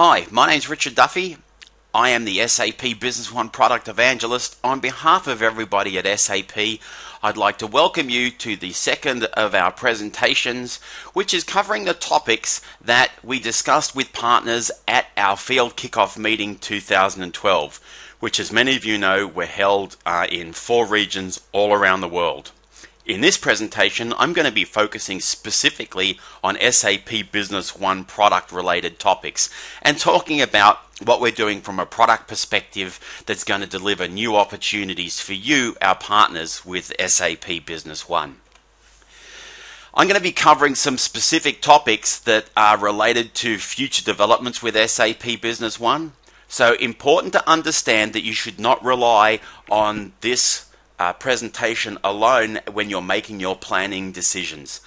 Hi, my name is Richard Duffy. I am the SAP Business One product evangelist. On behalf of everybody at SAP, I'd like to welcome you to the second of our presentations, which is covering the topics that we discussed with partners at our field kickoff meeting 2012, which, as many of you know, were held uh, in four regions all around the world. In this presentation, I'm going to be focusing specifically on SAP Business One product related topics and talking about what we're doing from a product perspective that's going to deliver new opportunities for you, our partners, with SAP Business One. I'm going to be covering some specific topics that are related to future developments with SAP Business One. So, important to understand that you should not rely on this uh, presentation alone when you're making your planning decisions.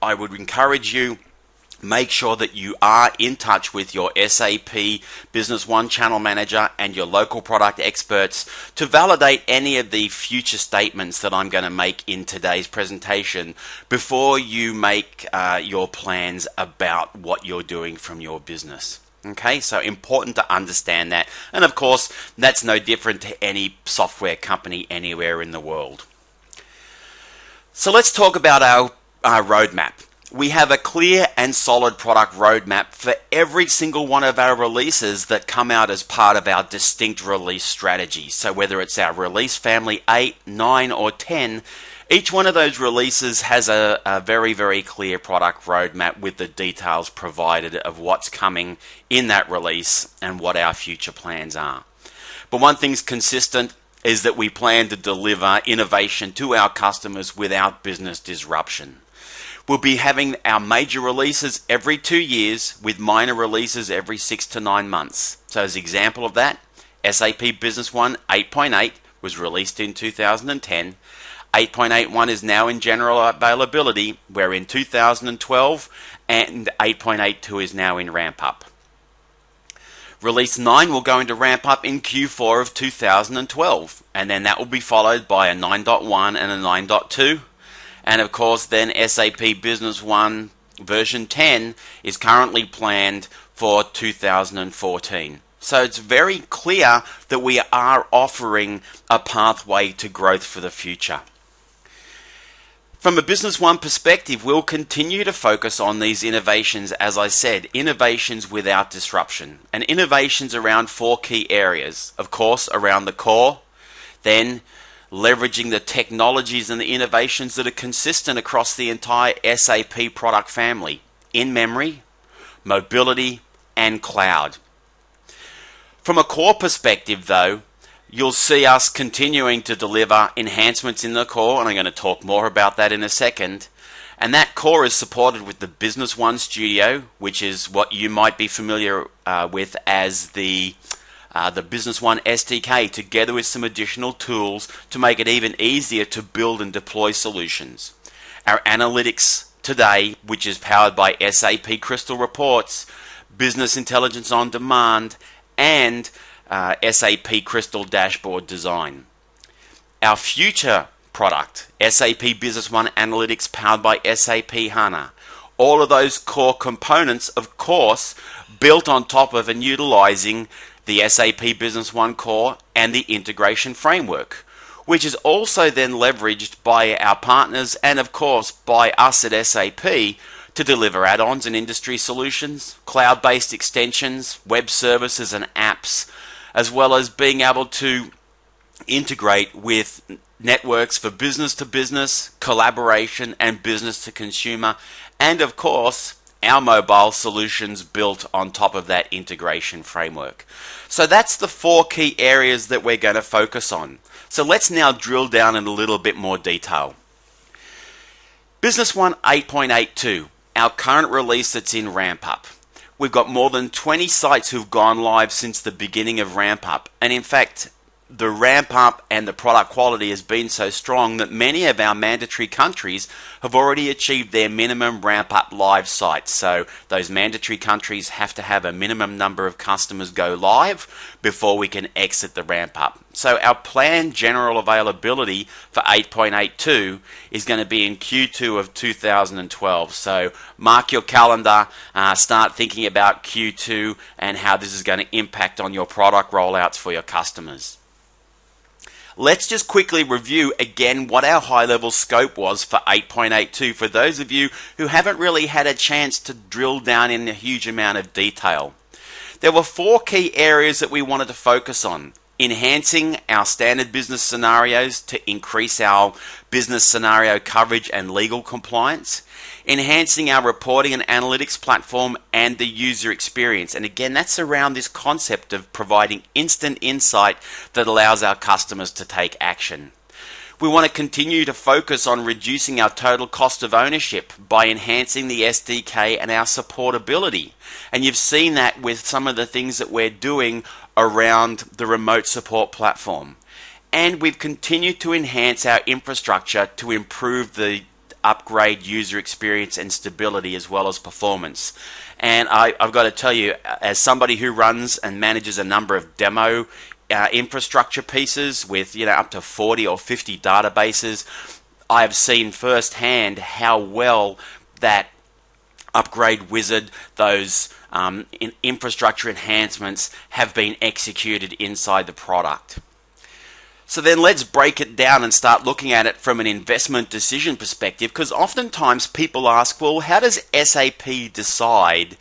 I would encourage you make sure that you are in touch with your SAP Business One channel manager and your local product experts to validate any of the future statements that I'm going to make in today's presentation before you make uh, your plans about what you're doing from your business. Okay, so important to understand that. And of course, that's no different to any software company anywhere in the world. So let's talk about our, our roadmap. We have a clear and solid product roadmap for every single one of our releases that come out as part of our distinct release strategy. So whether it's our release family 8, 9, or 10, each one of those releases has a, a, very, very clear product roadmap with the details provided of what's coming in that release and what our future plans are. But one thing's consistent is that we plan to deliver innovation to our customers without business disruption. We'll be having our major releases every two years with minor releases every six to nine months. So, as an example of that, SAP Business One 8.8 was released in 2010 8.81 is now in general availability, where in 2012 and 8.82 is now in ramp up. Release 9 will go into ramp up in Q4 of 2012, and then that will be followed by a 9.1 and a 9.2. And of course, then SAP Business One version 10 is currently planned for 2014. So it's very clear that we are offering a pathway to growth for the future. From a Business One perspective, we'll continue to focus on these innovations, as I said, innovations without disruption, and innovations around four key areas. Of course, around the core, then leveraging the technologies and the innovations that are consistent across the entire SAP product family in memory, mobility, and cloud. From a core perspective, though, You'll see us continuing to deliver enhancements in the core, and I'm going to talk more about that in a second. And that core is supported with the Business One Studio, which is what you might be familiar uh, with as the uh, the Business One SDK, together with some additional tools to make it even easier to build and deploy solutions. Our analytics today, which is powered by SAP Crystal Reports, Business Intelligence on Demand, and uh, SAP Crystal dashboard design. Our future product, SAP Business One Analytics powered by SAP HANA. All of those core components, of course, built on top of and utilizing the SAP Business One core and the integration framework, which is also then leveraged by our partners and, of course, by us at SAP to deliver add ons and industry solutions, cloud based extensions, web services, and apps as well as being able to integrate with networks for business to business, collaboration, and business to consumer, and of course, our mobile solutions built on top of that integration framework. So that's the four key areas that we're going to focus on. So let's now drill down in a little bit more detail. Business One 8.82, our current release that's in ramp up. We've got more than 20 sites who've gone live since the beginning of ramp up. And in fact, the ramp up and the product quality has been so strong that many of our mandatory countries have already achieved their minimum ramp up live sites. So those mandatory countries have to have a minimum number of customers go live before we can exit the ramp up. So our planned general availability for 8.82 is going to be in Q2 of 2012. So mark your calendar, uh, start thinking about Q2 and how this is going to impact on your product rollouts for your customers. Let's just quickly review again what our high level scope was for 8.82 for those of you who haven't really had a chance to drill down in a huge amount of detail. There were four key areas that we wanted to focus on enhancing our standard business scenarios to increase our business scenario coverage and legal compliance, enhancing our reporting and analytics platform and the user experience. And again, that's around this concept of providing instant insight that allows our customers to take action. We want to continue to focus on reducing our total cost of ownership by enhancing the SDK and our supportability. And you've seen that with some of the things that we're doing around the remote support platform. And we've continued to enhance our infrastructure to improve the upgrade user experience and stability as well as performance. And I, have got to tell you, as somebody who runs and manages a number of demo uh, infrastructure pieces with you know up to 40 or 50 databases, I have seen firsthand how well that upgrade wizard, those um, in infrastructure enhancements have been executed inside the product. So then let's break it down and start looking at it from an investment decision perspective because oftentimes people ask, well, how does SAP decide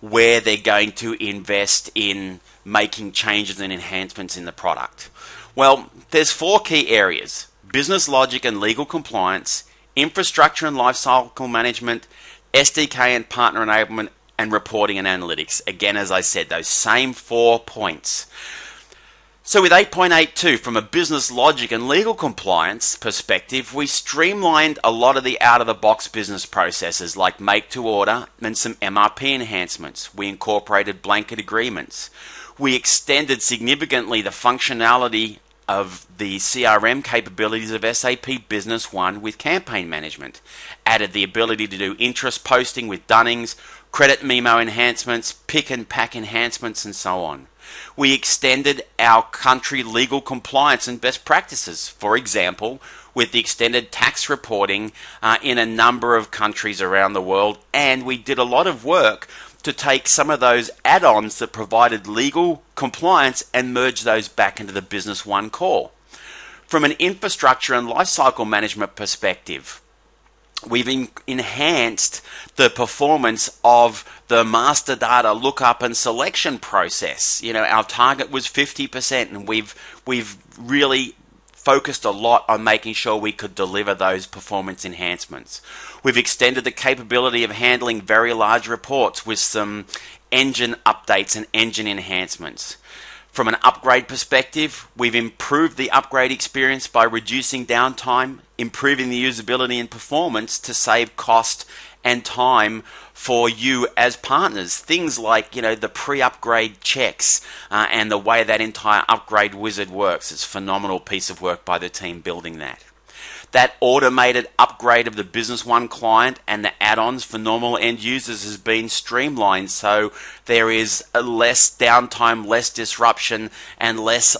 where they're going to invest in making changes and enhancements in the product? Well, there's four key areas business logic and legal compliance, infrastructure and lifecycle management, SDK and partner enablement, and reporting and analytics. Again, as I said, those same four points. So, with 8.82, from a business logic and legal compliance perspective, we streamlined a lot of the out of the box business processes like make to order and some MRP enhancements. We incorporated blanket agreements. We extended significantly the functionality of the CRM capabilities of SAP Business One with campaign management, added the ability to do interest posting with Dunnings, credit memo enhancements, pick and pack enhancements, and so on. We extended our country legal compliance and best practices. For example, with the extended tax reporting uh, in a number of countries around the world, and we did a lot of work to take some of those add ons that provided legal compliance and merge those back into the Business One core. From an infrastructure and lifecycle management perspective, we've in- enhanced the performance of the master data lookup and selection process. You know, our target was 50% and we've we've really focused a lot on making sure we could deliver those performance enhancements. We've extended the capability of handling very large reports with some engine updates and engine enhancements. From an upgrade perspective, we've improved the upgrade experience by reducing downtime, improving the usability and performance to save cost and time for you as partners. Things like, you know, the pre-upgrade checks uh, and the way that entire upgrade wizard works. It's a phenomenal piece of work by the team building that that automated upgrade of the Business One client and the add ons for normal end users has been streamlined. So there is less downtime, less disruption, and less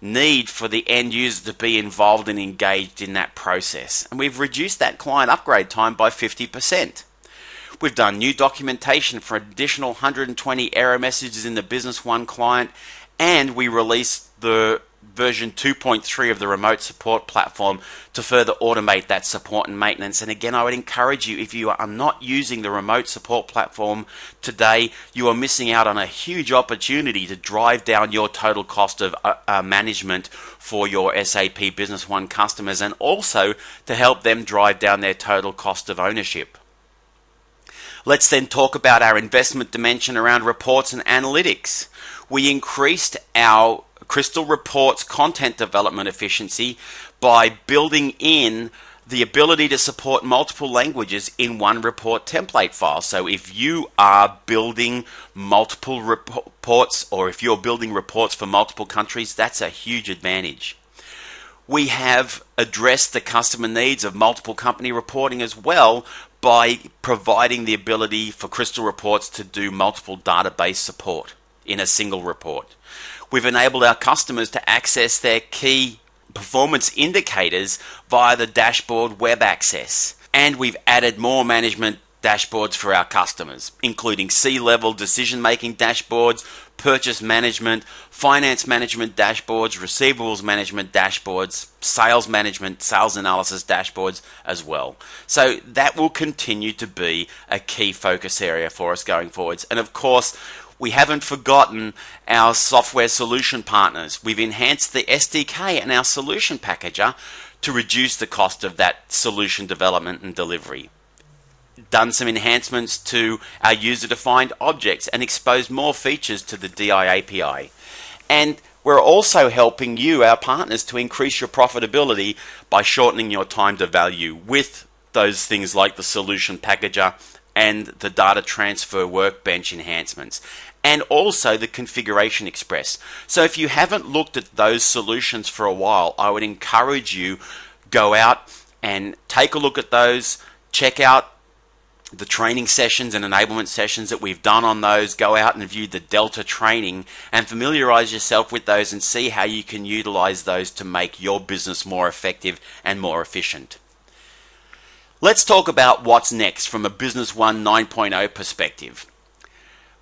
need for the end user to be involved and engaged in that process. And we've reduced that client upgrade time by 50%. We've done new documentation for additional 120 error messages in the Business One client, and we released the version 2.3 of the remote support platform to further automate that support and maintenance. And again, I would encourage you if you are not using the remote support platform today, you are missing out on a huge opportunity to drive down your total cost of uh, uh, management for your SAP Business One customers and also to help them drive down their total cost of ownership. Let's then talk about our investment dimension around reports and analytics. We increased our Crystal Reports content development efficiency by building in the ability to support multiple languages in one report template file. So if you are building multiple reports or if you're building reports for multiple countries, that's a huge advantage. We have addressed the customer needs of multiple company reporting as well by providing the ability for Crystal Reports to do multiple database support in a single report. We've enabled our customers to access their key performance indicators via the dashboard web access. And we've added more management dashboards for our customers, including C level decision making dashboards, purchase management, finance management dashboards, receivables management dashboards, sales management, sales analysis dashboards as well. So that will continue to be a key focus area for us going forwards. And of course, we haven't forgotten our software solution partners. We've enhanced the SDK and our solution packager to reduce the cost of that solution development and delivery. Done some enhancements to our user defined objects and exposed more features to the DI API. And we're also helping you, our partners, to increase your profitability by shortening your time to value with those things like the solution packager and the data transfer workbench enhancements and also the configuration express. So if you haven't looked at those solutions for a while, I would encourage you go out and take a look at those, check out the training sessions and enablement sessions that we've done on those, go out and view the Delta training and familiarize yourself with those and see how you can utilize those to make your business more effective and more efficient. Let's talk about what's next from a Business One 9.0 perspective.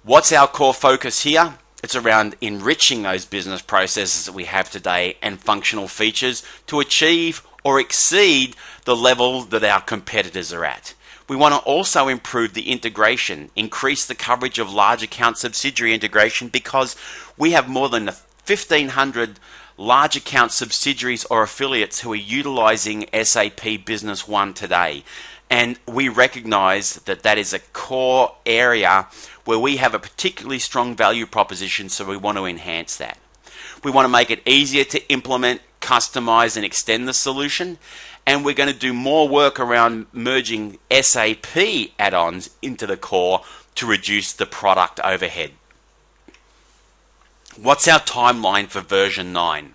What's our core focus here? It's around enriching those business processes that we have today and functional features to achieve or exceed the level that our competitors are at. We want to also improve the integration, increase the coverage of large account subsidiary integration because we have more than 1,500 large account subsidiaries or affiliates who are utilizing SAP Business One today. And we recognize that that is a core area where we have a particularly strong value proposition, so we want to enhance that. We want to make it easier to implement, customize, and extend the solution. And we're going to do more work around merging SAP add ons into the core to reduce the product overhead. What's our timeline for version 9?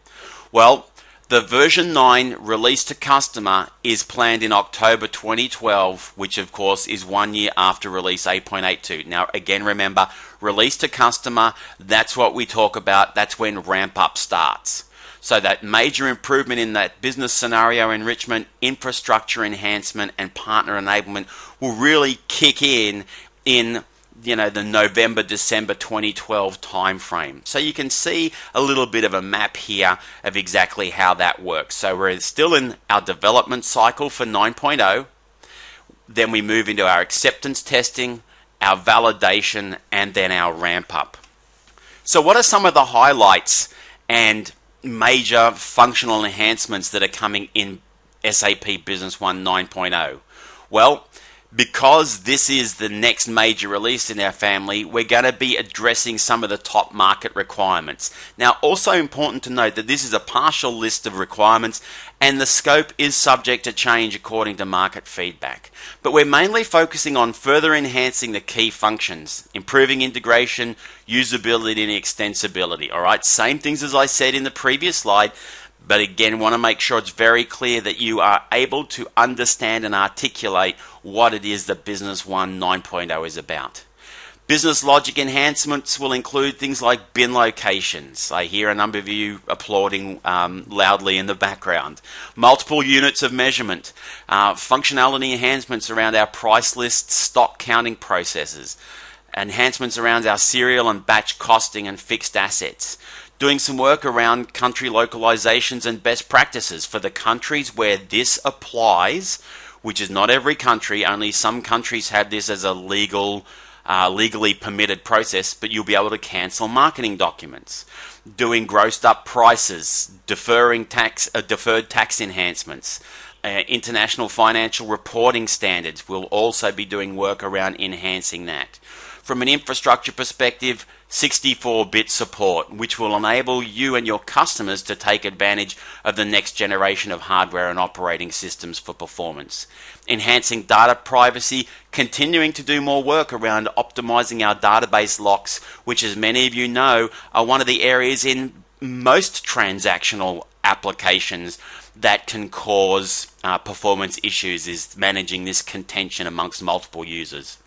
Well, the version 9 release to customer is planned in October 2012, which of course is one year after release 8.82. Now, again, remember, release to customer, that's what we talk about, that's when ramp up starts. So, that major improvement in that business scenario enrichment, infrastructure enhancement, and partner enablement will really kick in in you know the November December 2012 timeframe. So you can see a little bit of a map here of exactly how that works. So we're still in our development cycle for 9.0. Then we move into our acceptance testing, our validation, and then our ramp up. So what are some of the highlights and major functional enhancements that are coming in SAP Business One 9.0? Well, because this is the next major release in our family, we're going to be addressing some of the top market requirements. Now, also important to note that this is a partial list of requirements and the scope is subject to change according to market feedback. But we're mainly focusing on further enhancing the key functions, improving integration, usability, and extensibility. All right, same things as I said in the previous slide, but again, want to make sure it's very clear that you are able to understand and articulate what it is that Business One 9.0 is about. Business logic enhancements will include things like bin locations. I hear a number of you applauding um, loudly in the background. Multiple units of measurement, uh, functionality enhancements around our price list stock counting processes, enhancements around our serial and batch costing and fixed assets, doing some work around country localizations and best practices for the countries where this applies, which is not every country, only some countries have this as a legal, uh, legally permitted process, but you'll be able to cancel marketing documents. Doing grossed up prices, deferring tax, uh, deferred tax enhancements, uh, international financial reporting standards. We'll also be doing work around enhancing that from an infrastructure perspective, 64 bit support, which will enable you and your customers to take advantage of the next generation of hardware and operating systems for performance. Enhancing data privacy, continuing to do more work around optimizing our database locks, which, as many of you know, are one of the areas in most transactional applications that can cause uh, performance issues is managing this contention amongst multiple users.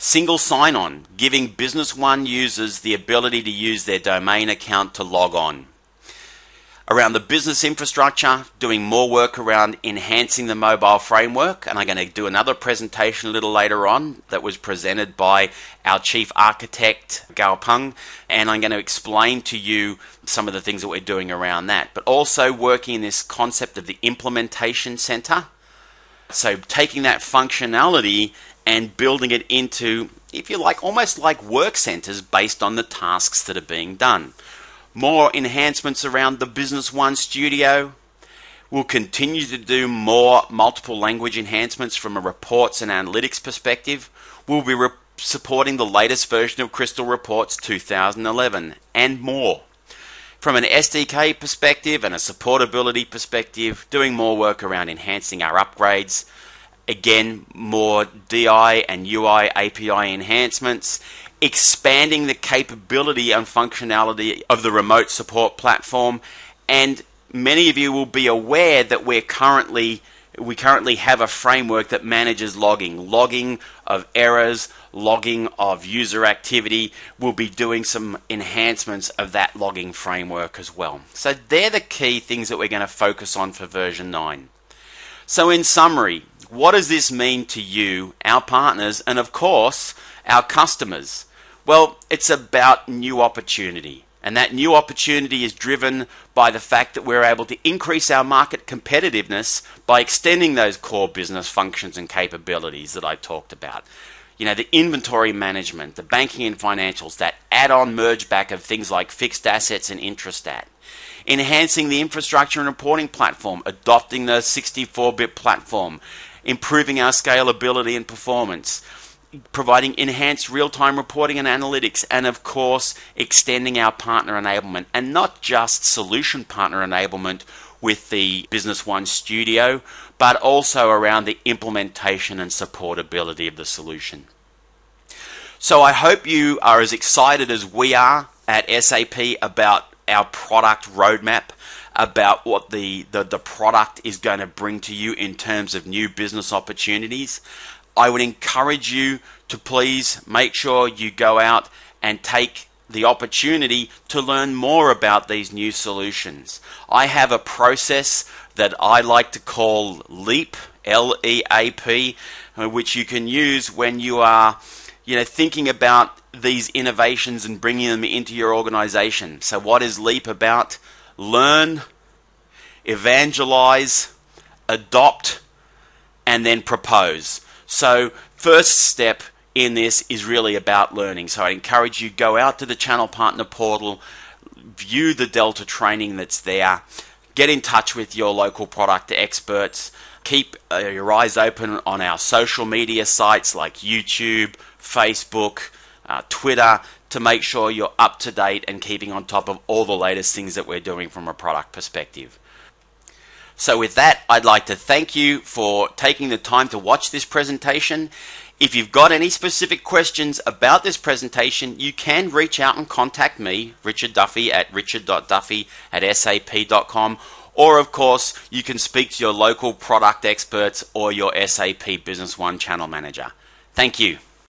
Single sign on, giving Business One users the ability to use their domain account to log on. Around the business infrastructure, doing more work around enhancing the mobile framework, and I'm going to do another presentation a little later on that was presented by our chief architect, Gao Peng, and I'm going to explain to you some of the things that we're doing around that. But also working in this concept of the implementation center. So taking that functionality and building it into, if you like, almost like work centers based on the tasks that are being done. More enhancements around the Business One Studio. We'll continue to do more multiple language enhancements from a reports and analytics perspective. We'll be re- supporting the latest version of Crystal Reports 2011 and more. From an SDK perspective and a supportability perspective, doing more work around enhancing our upgrades, again, more DI and UI API enhancements, expanding the capability and functionality of the remote support platform, and many of you will be aware that we're currently we currently have a framework that manages logging, logging of errors, logging of user activity. We'll be doing some enhancements of that logging framework as well. So they're the key things that we're going to focus on for version 9. So in summary, what does this mean to you, our partners, and of course, our customers? Well, it's about new opportunity. And that new opportunity is driven by the fact that we're able to increase our market competitiveness by extending those core business functions and capabilities that I talked about. You know, the inventory management, the banking and financials, that add on merge back of things like fixed assets and interest Intrastat enhancing the infrastructure and reporting platform, adopting the 64 bit platform, improving our scalability and performance, providing enhanced real time reporting and analytics, and of course, extending our partner enablement and not just solution partner enablement with the Business One Studio, but also around the implementation and supportability of the solution. So I hope you are as excited as we are at SAP about our product roadmap about what the, the, the product is going to bring to you in terms of new business opportunities. I would encourage you to please make sure you go out and take the opportunity to learn more about these new solutions. I have a process that I like to call LEAP, L E A P, which you can use when you are you know thinking about these innovations and bringing them into your organization. So what is LEAP about? Learn, evangelize, adopt, and then propose. So, first step in this is really about learning. So, I encourage you go out to the channel partner portal, view the Delta training that's there, get in touch with your local product experts, keep uh, your eyes open on our social media sites like YouTube, Facebook, uh, Twitter to make sure you're up to date and keeping on top of all the latest things that we're doing from a product perspective. So, with that, I'd like to thank you for taking the time to watch this presentation. If you've got any specific questions about this presentation, you can reach out and contact me, Richard Duffy, at richard.duffy at sap.com. Or, of course, you can speak to your local product experts or your SAP Business One channel manager. Thank you.